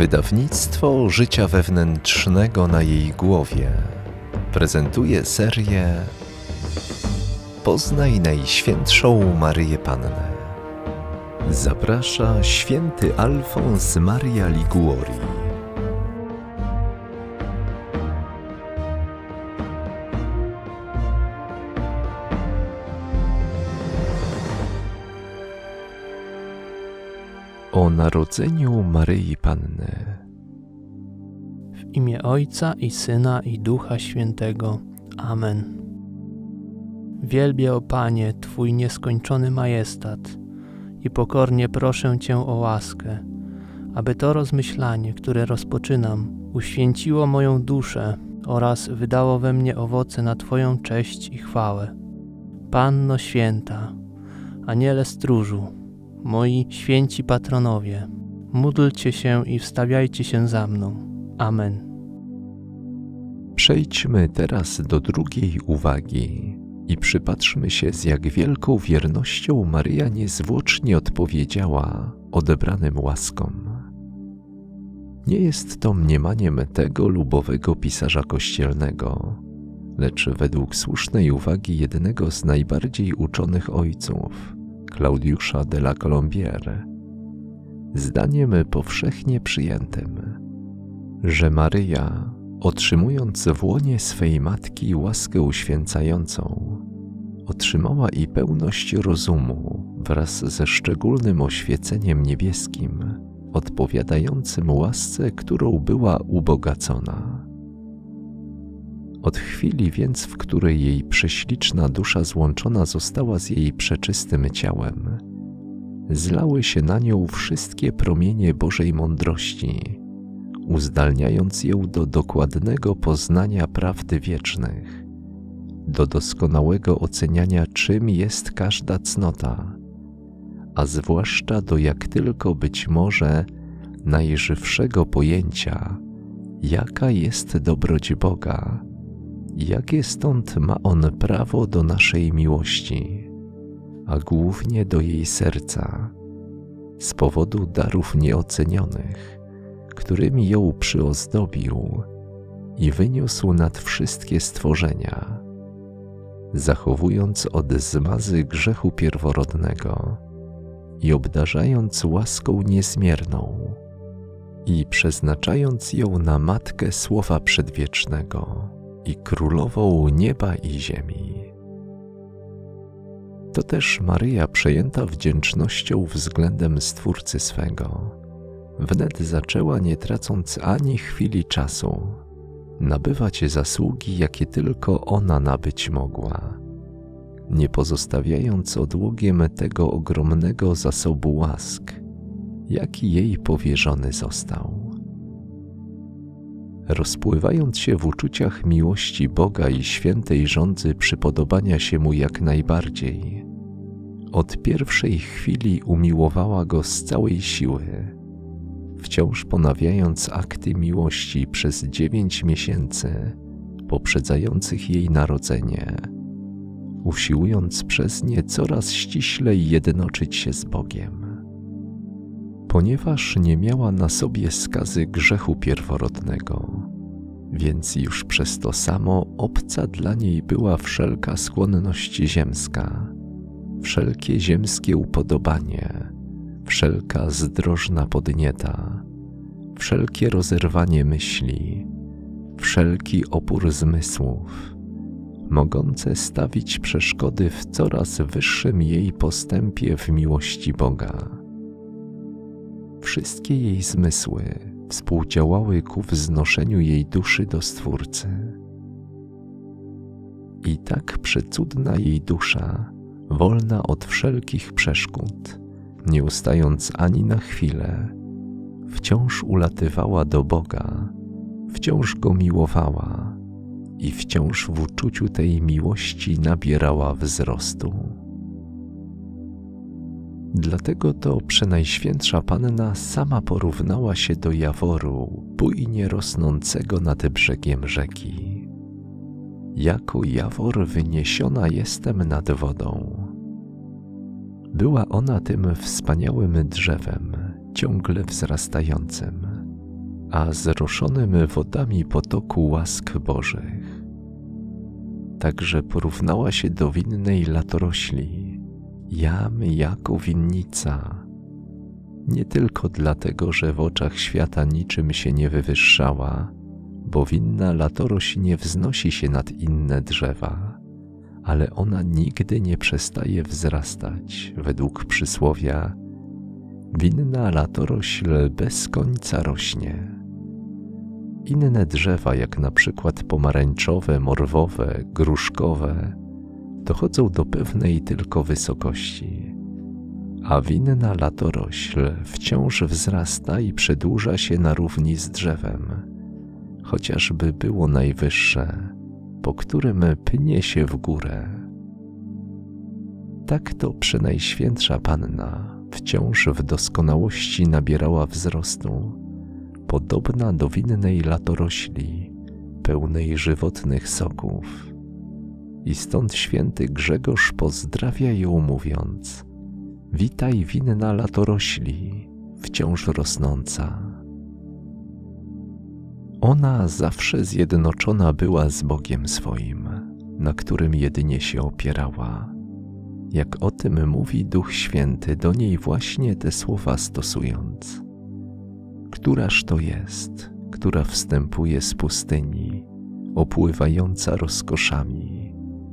Wydawnictwo Życia Wewnętrznego na jej głowie prezentuje serię Poznaj Najświętszą Maryję Pannę. Zaprasza święty Alfons Maria Liguori. O narodzeniu Maryi Panny. W imię Ojca i Syna i Ducha Świętego. Amen. Wielbię, o Panie, Twój nieskończony majestat i pokornie proszę Cię o łaskę, aby to rozmyślanie, które rozpoczynam, uświęciło moją duszę oraz wydało we mnie owoce na Twoją cześć i chwałę. Panno Święta, Aniele Stróżu, moi święci patronowie, módlcie się i wstawiajcie się za mną. Amen. Przejdźmy teraz do drugiej uwagi i przypatrzmy się, z jak wielką wiernością Maryja niezwłocznie odpowiedziała odebranym łaskom. Nie jest to mniemaniem tego lubowego pisarza kościelnego, lecz według słusznej uwagi jednego z najbardziej uczonych ojców, Claudiusza de la Colombière, zdaniem powszechnie przyjętym, że Maryja, otrzymując w łonie swej matki łaskę uświęcającą, otrzymała i pełność rozumu wraz ze szczególnym oświeceniem niebieskim, odpowiadającym łasce, którą była ubogacona. Od chwili więc, w której jej prześliczna dusza złączona została z jej przeczystym ciałem, zlały się na nią wszystkie promienie Bożej mądrości, uzdalniając ją do dokładnego poznania prawdy wiecznych, do doskonałego oceniania, czym jest każda cnota, a zwłaszcza do jak tylko być może najżywszego pojęcia, jaka jest dobroć Boga jakie stąd ma On prawo do naszej miłości, a głównie do jej serca, z powodu darów nieocenionych, którymi ją przyozdobił i wyniósł nad wszystkie stworzenia, zachowując od zmazy grzechu pierworodnego i obdarzając łaską niezmierną i przeznaczając ją na matkę słowa przedwiecznego i królową nieba i ziemi. To też Maryja, przejęta wdzięcznością względem Stwórcy swego, wnet zaczęła, nie tracąc ani chwili czasu, nabywać zasługi, jakie tylko ona nabyć mogła, nie pozostawiając odłogiem tego ogromnego zasobu łask, jaki jej powierzony został rozpływając się w uczuciach miłości Boga i świętej rządzy przypodobania się mu jak najbardziej. Od pierwszej chwili umiłowała go z całej siły, wciąż ponawiając akty miłości przez dziewięć miesięcy poprzedzających jej narodzenie, usiłując przez nie coraz ściślej jednoczyć się z Bogiem ponieważ nie miała na sobie skazy grzechu pierworodnego, więc już przez to samo obca dla niej była wszelka skłonność ziemska, wszelkie ziemskie upodobanie, wszelka zdrożna podnieta, wszelkie rozerwanie myśli, wszelki opór zmysłów, mogące stawić przeszkody w coraz wyższym jej postępie w miłości Boga Wszystkie jej zmysły współdziałały ku wznoszeniu jej duszy do Stwórcy. I tak przecudna jej dusza, wolna od wszelkich przeszkód, nie ustając ani na chwilę, wciąż ulatywała do Boga, wciąż go miłowała i wciąż w uczuciu tej miłości nabierała wzrostu. Dlatego to Przenajświętsza Panna sama porównała się do jaworu bujnie rosnącego nad brzegiem rzeki. Jako jawor wyniesiona jestem nad wodą. Była ona tym wspaniałym drzewem, ciągle wzrastającym, a zroszonym wodami potoku łask Bożych. Także porównała się do winnej latorośli, jam jako winnica, nie tylko dlatego, że w oczach świata niczym się nie wywyższała, bo winna latorość nie wznosi się nad inne drzewa, ale ona nigdy nie przestaje wzrastać, według przysłowia winna latorośl bez końca rośnie. Inne drzewa, jak na przykład pomarańczowe, morwowe, gruszkowe, dochodzą do pewnej tylko wysokości, a winna latorośl wciąż wzrasta i przedłuża się na równi z drzewem, chociażby było najwyższe, po którym pnie się w górę. Tak to Przenajświętsza Panna wciąż w doskonałości nabierała wzrostu, podobna do winnej latorośli, pełnej żywotnych soków. I stąd święty Grzegorz pozdrawia ją mówiąc: Witaj winna latorośli, wciąż rosnąca. Ona zawsze zjednoczona była z Bogiem swoim, na którym jedynie się opierała. Jak o tym mówi Duch Święty, do niej właśnie te słowa stosując. Któraż to jest, która wstępuje z pustyni, opływająca rozkoszami,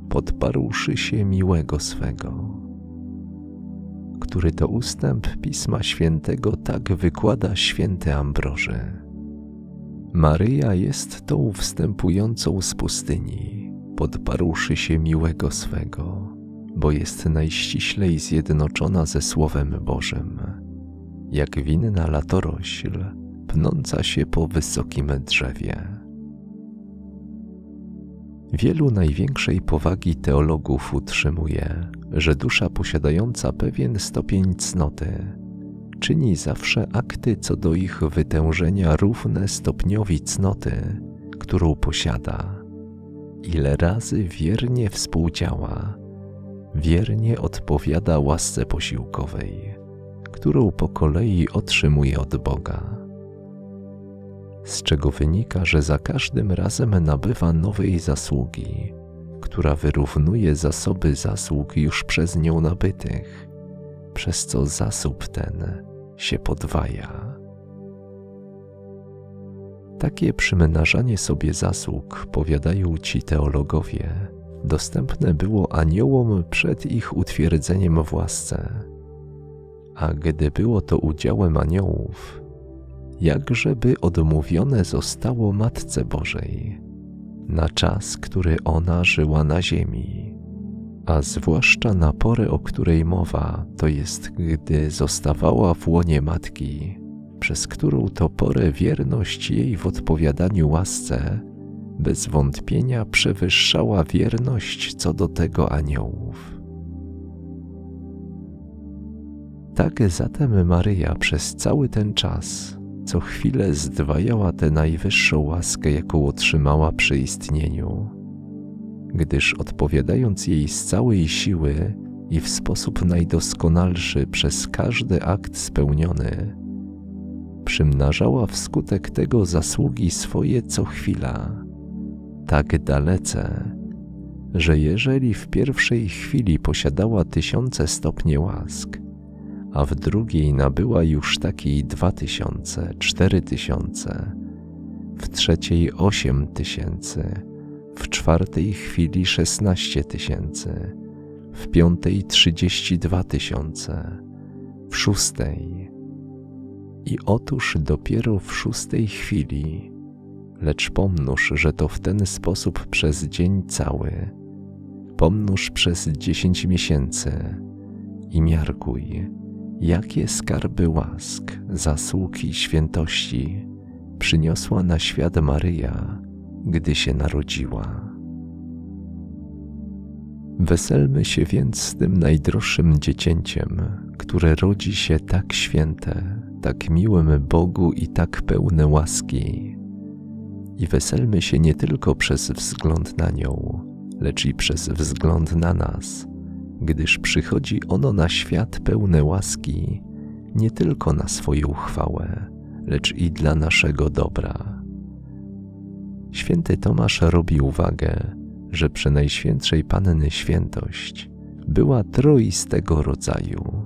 podparłszy się miłego swego? Który to ustęp Pisma Świętego tak wykłada święty Ambroży. Maryja jest tą wstępującą z pustyni, podparłszy się miłego swego, bo jest najściślej zjednoczona ze Słowem Bożym, jak winna latorośl, pnąca się po wysokim drzewie. Wielu największej powagi teologów utrzymuje, że dusza posiadająca pewien stopień cnoty czyni zawsze akty co do ich wytężenia równe stopniowi cnoty, którą posiada. Ile razy wiernie współdziała, wiernie odpowiada łasce posiłkowej, którą po kolei otrzymuje od Boga. Z czego wynika, że za każdym razem nabywa nowej zasługi, która wyrównuje zasoby zasług już przez nią nabytych, przez co zasób ten się podwaja. Takie przymnażanie sobie zasług, powiadają ci teologowie, dostępne było aniołom przed ich utwierdzeniem w łasce. A gdy było to udziałem aniołów, jakżeby odmówione zostało Matce Bożej na czas, który ona żyła na ziemi a zwłaszcza na porę, o której mowa, to jest gdy zostawała w łonie matki, przez którą to porę wierność jej w odpowiadaniu łasce bez wątpienia przewyższała wierność co do tego aniołów. Tak zatem Maryja przez cały ten czas co chwilę zdwajała tę najwyższą łaskę, jaką otrzymała przy istnieniu gdyż odpowiadając jej z całej siły i w sposób najdoskonalszy przez każdy akt spełniony, przymnażała wskutek tego zasługi swoje co chwila, tak dalece, że jeżeli w pierwszej chwili posiadała tysiące stopnie łask, a w drugiej nabyła już takiej dwa tysiące, cztery tysiące, w trzeciej osiem tysięcy, w czwartej chwili 16 tysięcy, w piątej 32 tysiące, w szóstej. I otóż dopiero w szóstej chwili, lecz pomnóż, że to w ten sposób przez dzień cały, pomnóż przez dziesięć miesięcy i miarkuj, jakie skarby łask, zasługi świętości przyniosła na świat Maryja, gdy się narodziła. Weselmy się więc z tym najdroższym dziecięciem, które rodzi się tak święte, tak miłym Bogu i tak pełne łaski. I weselmy się nie tylko przez wzgląd na nią, lecz i przez wzgląd na nas, gdyż przychodzi ono na świat pełne łaski, nie tylko na swoją chwałę, lecz i dla naszego dobra. Święty Tomasz robi uwagę, że Przenajświętszej Panny świętość była troistego rodzaju.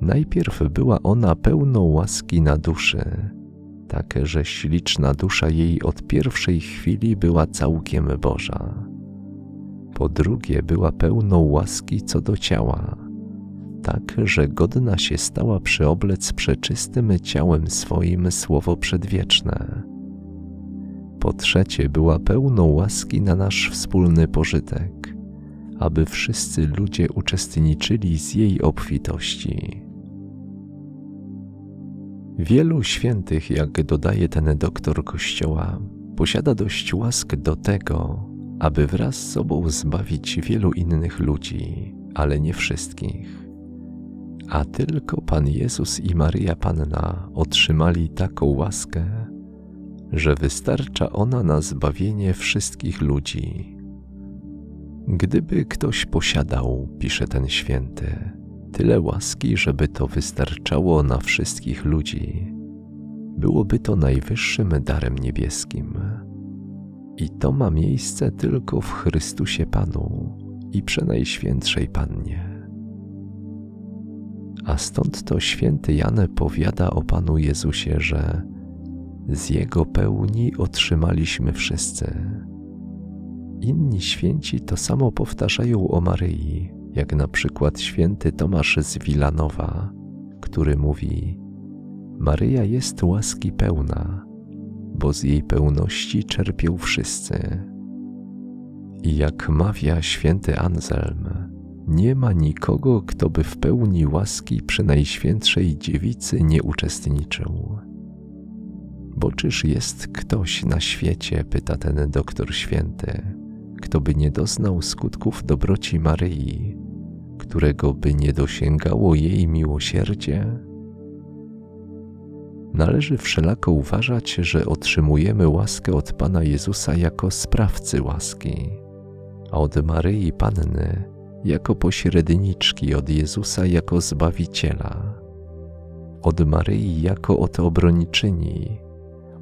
Najpierw była ona pełną łaski na duszy, tak że śliczna dusza jej od pierwszej chwili była całkiem Boża. Po drugie była pełną łaski co do ciała, tak że godna się stała przyoblec przeczystym ciałem swoim słowo przedwieczne. Po trzecie była pełną łaski na nasz wspólny pożytek, aby wszyscy ludzie uczestniczyli z jej obfitości. Wielu świętych, jak dodaje ten doktor Kościoła, posiada dość łask do tego, aby wraz z sobą zbawić wielu innych ludzi, ale nie wszystkich. A tylko Pan Jezus i Maryja Panna otrzymali taką łaskę, że wystarcza ona na zbawienie wszystkich ludzi. Gdyby ktoś posiadał, pisze ten święty, tyle łaski, żeby to wystarczało na wszystkich ludzi, byłoby to najwyższym darem niebieskim. I to ma miejsce tylko w Chrystusie Panu i Przenajświętszej Pannie. A stąd to święty Jan powiada o Panu Jezusie, że z Jego pełni otrzymaliśmy wszyscy. Inni święci to samo powtarzają o Maryi, jak na przykład święty Tomasz z Wilanowa, który mówi: Maryja jest łaski pełna, bo z jej pełności czerpią wszyscy. I jak mawia święty Anselm, nie ma nikogo, kto by w pełni łaski przy Najświętszej Dziewicy nie uczestniczył. Bo czyż jest ktoś na świecie, pyta ten doktor święty, kto by nie doznał skutków dobroci Maryi, którego by nie dosięgało jej miłosierdzie? Należy wszelako uważać, że otrzymujemy łaskę od Pana Jezusa jako sprawcy łaski, a od Maryi Panny jako pośredniczki, od Jezusa jako Zbawiciela, od Maryi jako od obroniczyni,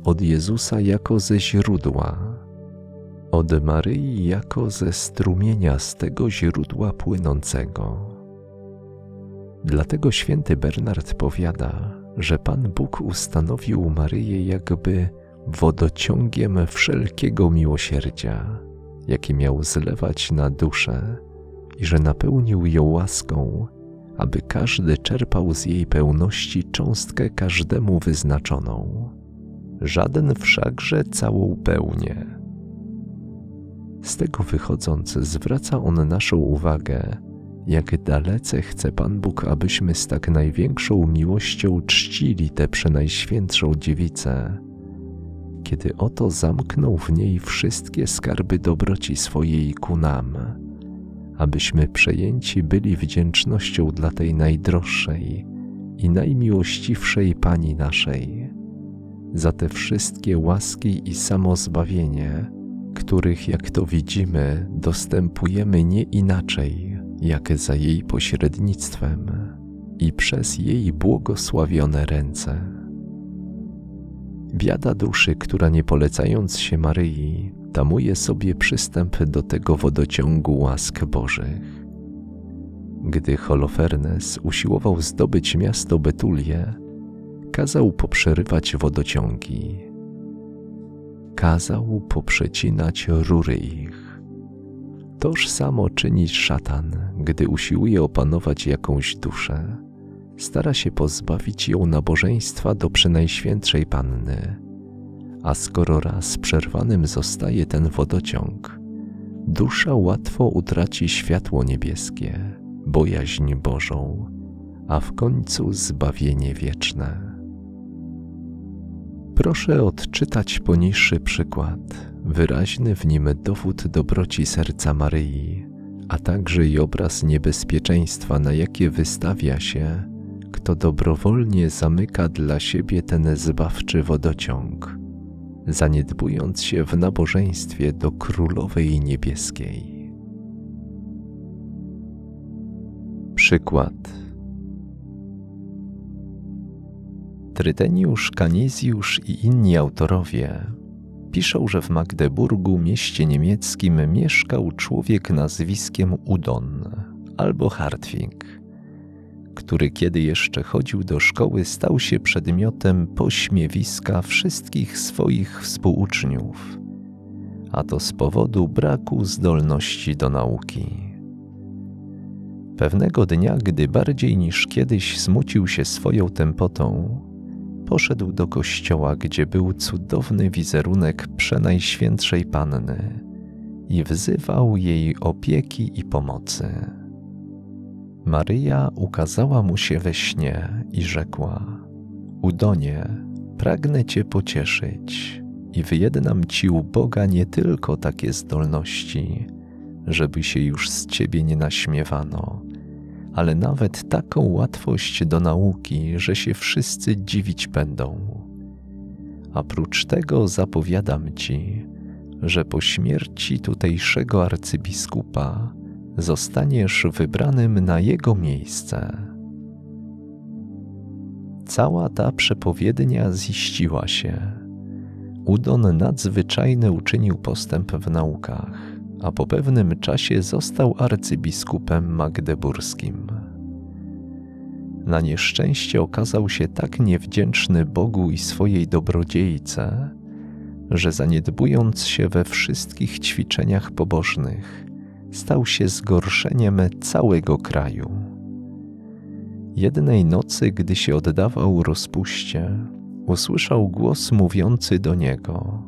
od Jezusa jako ze źródła, od Maryi jako ze strumienia z tego źródła płynącego. Dlatego święty Bernard powiada, że Pan Bóg ustanowił Maryję jakby wodociągiem wszelkiego miłosierdzia, jakie miał zlewać na duszę, i że napełnił ją łaską, aby każdy czerpał z jej pełności cząstkę każdemu wyznaczoną żaden wszakże całą pełnię. Z tego wychodząc, zwraca on naszą uwagę, jak dalece chce Pan Bóg, abyśmy z tak największą miłością czcili tę przenajświętszą dziewicę, kiedy oto zamknął w niej wszystkie skarby dobroci swojej ku nam, abyśmy przejęci byli wdzięcznością dla tej najdroższej i najmiłościwszej Pani naszej za te wszystkie łaski i samozbawienie, których, jak to widzimy, dostępujemy nie inaczej, jak za jej pośrednictwem i przez jej błogosławione ręce. Biada duszy, która nie polecając się Maryi, tamuje sobie przystęp do tego wodociągu łask Bożych. Gdy Holofernes usiłował zdobyć miasto Betulię, kazał poprzerywać wodociągi. Kazał poprzecinać rury ich. Toż samo czyni szatan, gdy usiłuje opanować jakąś duszę. Stara się pozbawić ją nabożeństwa do Przenajświętszej Panny. A skoro raz przerwanym zostaje ten wodociąg, dusza łatwo utraci światło niebieskie, bojaźń Bożą, a w końcu zbawienie wieczne. Proszę odczytać poniższy przykład, wyraźny w nim dowód dobroci serca Maryi, a także i obraz niebezpieczeństwa, na jakie wystawia się, kto dobrowolnie zamyka dla siebie ten zbawczy wodociąg, zaniedbując się w nabożeństwie do Królowej Niebieskiej. Przykład Tryteniusz, Kanizjusz i inni autorowie piszą, że w Magdeburgu, mieście niemieckim, mieszkał człowiek nazwiskiem Udon albo Hartwig, który kiedy jeszcze chodził do szkoły, stał się przedmiotem pośmiewiska wszystkich swoich współuczniów, a to z powodu braku zdolności do nauki. Pewnego dnia, gdy bardziej niż kiedyś smucił się swoją tempotą, poszedł do kościoła, gdzie był cudowny wizerunek Przenajświętszej Panny i wzywał jej opieki i pomocy. Maryja ukazała mu się we śnie i rzekła: Udonie, pragnę cię pocieszyć i wyjednam ci u Boga nie tylko takie zdolności, żeby się już z ciebie nie naśmiewano, ale nawet taką łatwość do nauki, że się wszyscy dziwić będą. A prócz tego zapowiadam ci, że po śmierci tutejszego arcybiskupa zostaniesz wybranym na jego miejsce. Cała ta przepowiednia ziściła się. Udon nadzwyczajny uczynił postęp w naukach a po pewnym czasie został arcybiskupem magdeburskim. Na nieszczęście okazał się tak niewdzięczny Bogu i swojej dobrodziejce, że zaniedbując się we wszystkich ćwiczeniach pobożnych, stał się zgorszeniem całego kraju. Jednej nocy, gdy się oddawał rozpuście, usłyszał głos mówiący do niego: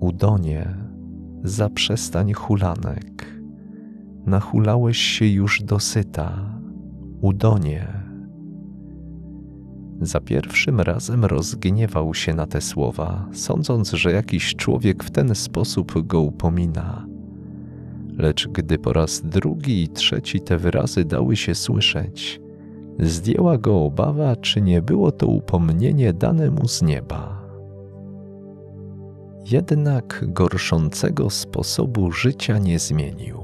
Udonie, zaprzestań hulanek. Nachulałeś się już dosyta, udonie. Za pierwszym razem rozgniewał się na te słowa, sądząc, że jakiś człowiek w ten sposób go upomina. Lecz gdy po raz drugi i trzeci te wyrazy dały się słyszeć, zdjęła go obawa, czy nie było to upomnienie dane mu z nieba jednak gorszącego sposobu życia nie zmienił.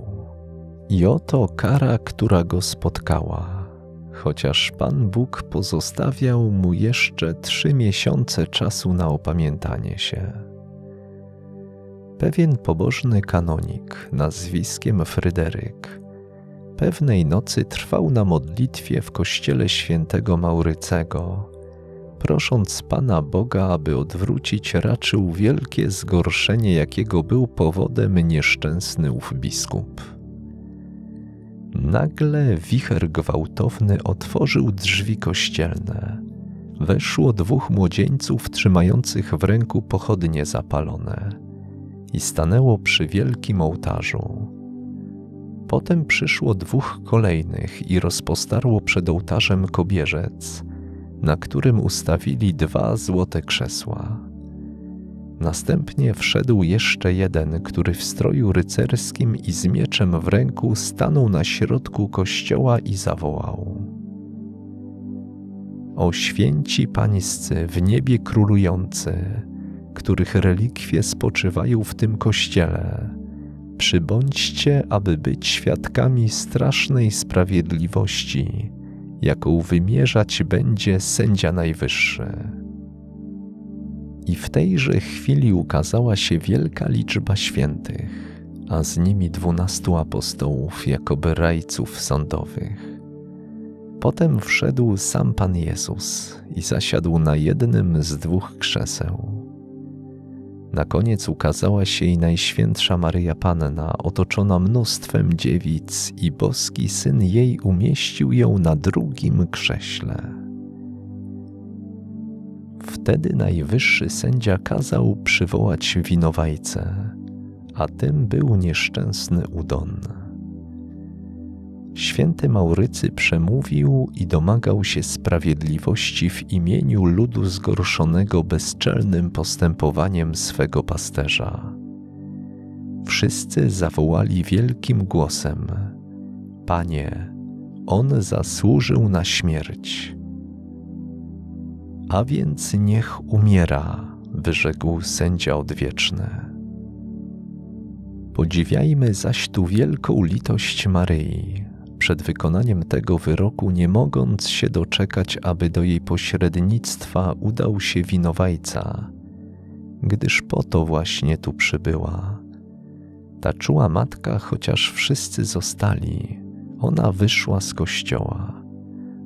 I oto kara, która go spotkała, chociaż Pan Bóg pozostawiał mu jeszcze trzy miesiące czasu na opamiętanie się. Pewien pobożny kanonik nazwiskiem Fryderyk pewnej nocy trwał na modlitwie w kościele świętego Maurycego prosząc Pana Boga, aby odwrócić raczył wielkie zgorszenie, jakiego był powodem nieszczęsny ów biskup. Nagle wicher gwałtowny otworzył drzwi kościelne. Weszło dwóch młodzieńców trzymających w ręku pochodnie zapalone i stanęło przy wielkim ołtarzu. Potem przyszło dwóch kolejnych i rozpostarło przed ołtarzem kobierzec – na którym ustawili dwa złote krzesła. Następnie wszedł jeszcze jeden, który w stroju rycerskim i z mieczem w ręku stanął na środku kościoła i zawołał: O święci pańscy w niebie królujący, których relikwie spoczywają w tym kościele, przybądźcie, aby być świadkami strasznej sprawiedliwości jaką wymierzać będzie sędzia najwyższy. I w tejże chwili ukazała się wielka liczba świętych, a z nimi dwunastu apostołów, jakoby rajców sądowych. Potem wszedł sam Pan Jezus i zasiadł na jednym z dwóch krzeseł na koniec ukazała się i Najświętsza Maryja Panna, otoczona mnóstwem dziewic, i boski syn jej umieścił ją na drugim krześle. Wtedy najwyższy sędzia kazał przywołać winowajcę, a tym był nieszczęsny Udon. Święty Maurycy przemówił i domagał się sprawiedliwości w imieniu ludu zgorszonego bezczelnym postępowaniem swego pasterza. Wszyscy zawołali wielkim głosem: Panie, on zasłużył na śmierć. A więc niech umiera, wyrzekł sędzia odwieczny. Podziwiajmy zaś tu wielką litość Maryi, przed wykonaniem tego wyroku, nie mogąc się doczekać, aby do jej pośrednictwa udał się winowajca, gdyż po to właśnie tu przybyła. Ta czuła matka, chociaż wszyscy zostali, ona wyszła z kościoła,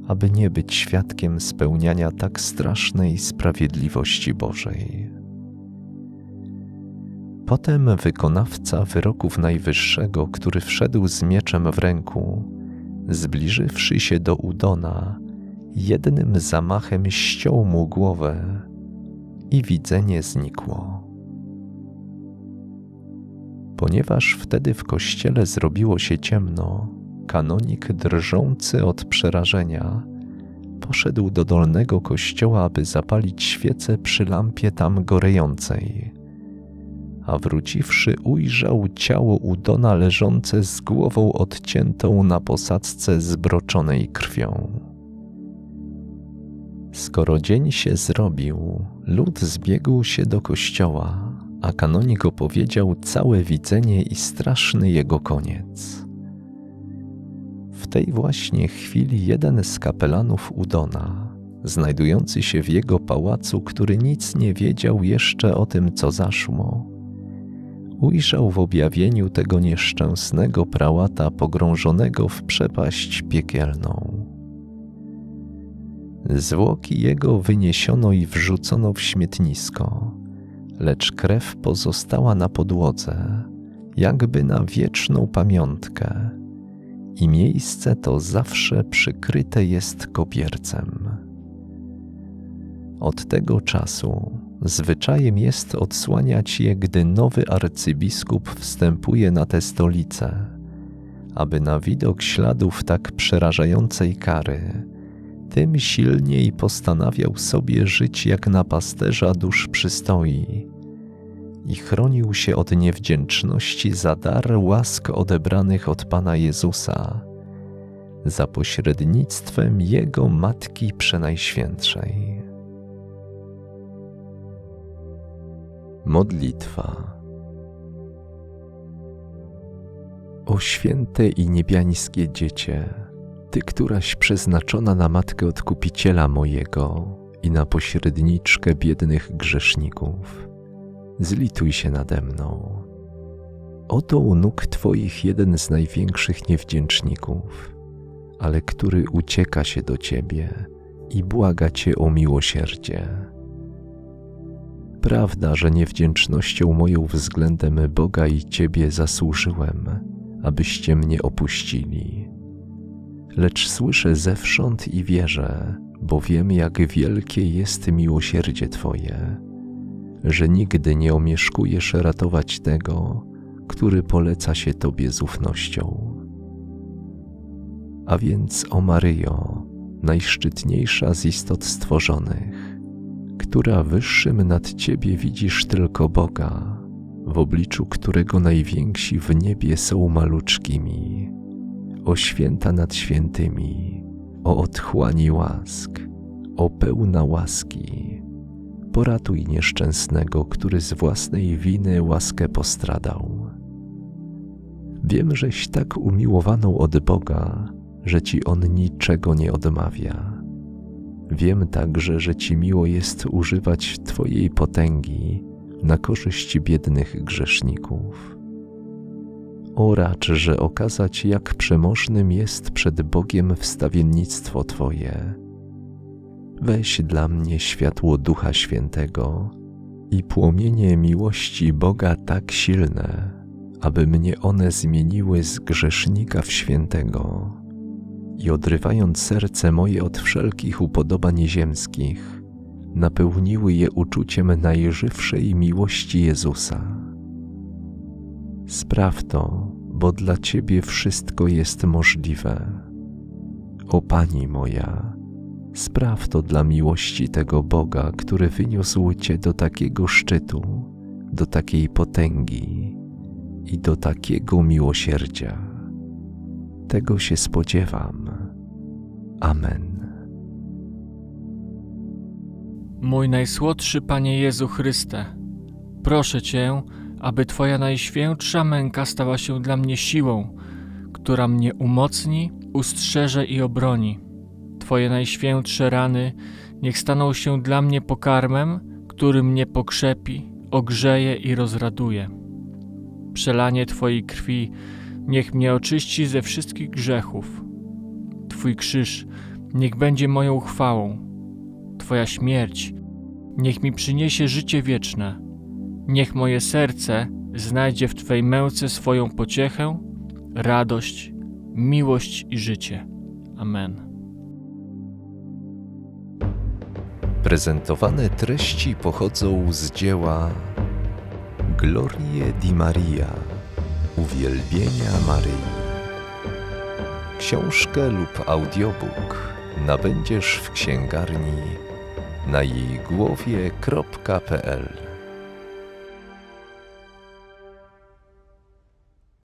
aby nie być świadkiem spełniania tak strasznej sprawiedliwości Bożej. Potem wykonawca wyroków Najwyższego, który wszedł z mieczem w ręku, zbliżywszy się do Udona, jednym zamachem ściął mu głowę i widzenie znikło. Ponieważ wtedy w kościele zrobiło się ciemno, kanonik drżący od przerażenia poszedł do dolnego kościoła, aby zapalić świecę przy lampie tam gorejącej a wróciwszy ujrzał ciało Udona leżące z głową odciętą na posadzce zbroczonej krwią. Skoro dzień się zrobił, lud zbiegł się do kościoła, a kanonik opowiedział całe widzenie i straszny jego koniec. W tej właśnie chwili jeden z kapelanów Udona, znajdujący się w jego pałacu, który nic nie wiedział jeszcze o tym, co zaszło, ujrzał w objawieniu tego nieszczęsnego prałata pogrążonego w przepaść piekielną. Zwłoki jego wyniesiono i wrzucono w śmietnisko, lecz krew pozostała na podłodze, jakby na wieczną pamiątkę, i miejsce to zawsze przykryte jest kopiercem. Od tego czasu Zwyczajem jest odsłaniać je, gdy nowy arcybiskup wstępuje na tę stolicę, aby na widok śladów tak przerażającej kary, tym silniej postanawiał sobie żyć jak na pasterza dusz przystoi i chronił się od niewdzięczności za dar łask odebranych od Pana Jezusa za pośrednictwem Jego Matki Przenajświętszej. Modlitwa. O święte i niebiańskie dziecię, Ty, któraś przeznaczona na matkę odkupiciela mojego i na pośredniczkę biednych grzeszników, zlituj się nade mną. Oto u nóg Twoich jeden z największych niewdzięczników, ale który ucieka się do Ciebie i błaga Cię o miłosierdzie Prawda, że niewdzięcznością moją względem Boga i Ciebie zasłużyłem, abyście mnie opuścili. Lecz słyszę zewsząd i wierzę, bo wiem, jak wielkie jest miłosierdzie Twoje, że nigdy nie omieszkujesz ratować tego, który poleca się Tobie z ufnością. A więc, o Maryjo, najszczytniejsza z istot stworzonych, która wyższym nad ciebie widzisz tylko Boga, w obliczu którego najwięksi w niebie są maluczkimi. O święta nad świętymi, o otchłani łask, o pełna łaski. Poratuj nieszczęsnego, który z własnej winy łaskę postradał. Wiem, żeś tak umiłowaną od Boga, że ci On niczego nie odmawia Wiem także, że Ci miło jest używać Twojej potęgi na korzyść biednych grzeszników. O że okazać, jak przemożnym jest przed Bogiem wstawiennictwo Twoje. Weź dla mnie światło Ducha Świętego i płomienie miłości Boga tak silne, aby mnie one zmieniły z grzesznika w świętego i odrywając serce moje od wszelkich upodobań ziemskich, napełniły je uczuciem najżywszej miłości Jezusa. Spraw to, bo dla Ciebie wszystko jest możliwe. O Pani moja, spraw to dla miłości tego Boga, który wyniósł Cię do takiego szczytu, do takiej potęgi i do takiego miłosierdzia tego się spodziewam. Amen. Mój najsłodszy Panie Jezu Chryste, proszę Cię, aby Twoja najświętsza męka stała się dla mnie siłą, która mnie umocni ustrzeże i obroni. Twoje najświętsze rany niech staną się dla mnie pokarmem, który mnie pokrzepi, ogrzeje i rozraduje. Przelanie Twojej krwi niech mnie oczyści ze wszystkich grzechów. Twój krzyż niech będzie moją chwałą. Twoja śmierć niech mi przyniesie życie wieczne. Niech moje serce znajdzie w Twej męce swoją pociechę, radość, miłość i życie. Amen. Prezentowane treści pochodzą z dzieła Glorie di Maria Uwielbienia Maryi. Książkę lub audiobook nabędziesz w księgarni na jej głowie.pl